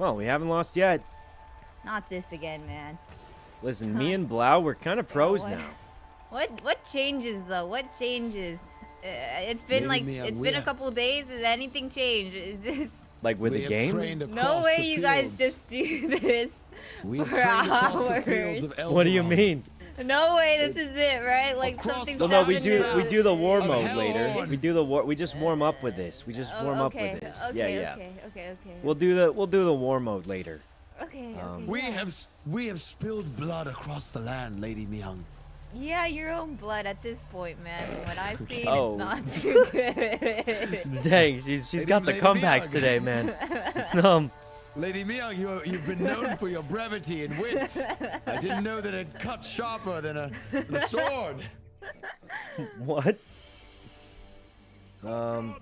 Well, we haven't lost yet. Not this again, man. Listen, me and Blau, we're kind of pros what? now. What what changes though? What changes? Uh, it's been Maybe like it's been a couple days. Has anything changed? Is this Like with we the game? no way the you guys just do this? We have for trained across the hours. fields of What do you mean? No way, this is it, right? Like Across something's the Well, no, we do we do the war mode later. We do the war. We just warm up with this. We just Oh, warm up with this. Okay, yeah, yeah. Okay, okay, okay. We'll do the we'll do the war mode later. okay, okay. um, We yeah. have we have spilled blood across the land, Lady Miyoung. Yeah, your own blood at this point, man. What I've seen, Oh. it's not too good. Dang, she's she's Lady- got the Lady comebacks Miyoung. today, man. um, Lady Miyoung, you, you've been known for your brevity and wit. I didn't know that it cut sharper than a, than a sword. what? Um,